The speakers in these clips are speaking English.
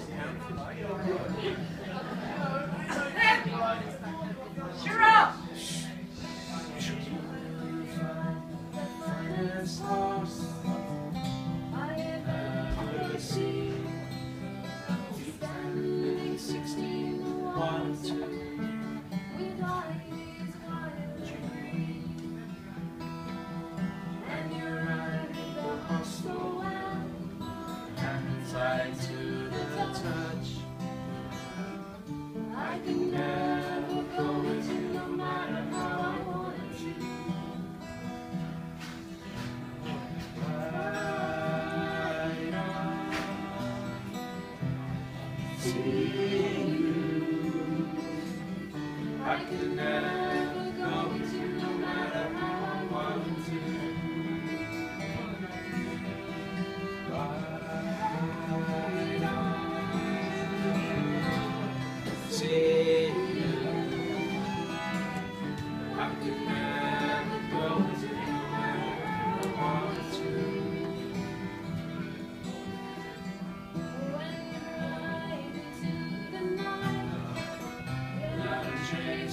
Yeah. I can never.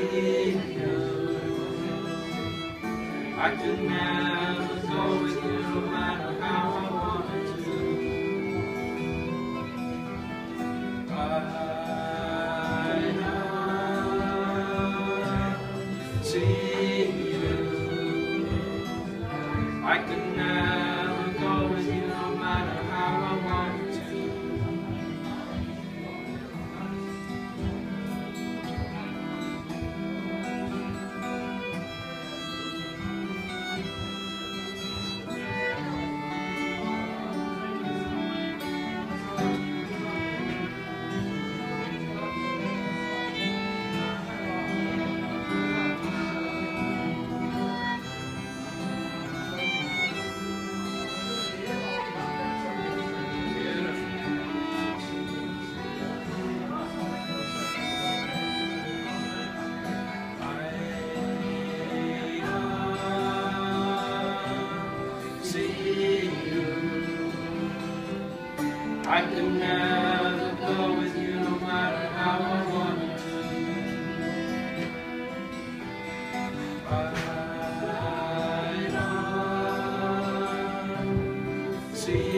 I can never go with you, no matter how I I can never go with you no matter how I want to. See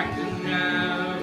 I can never.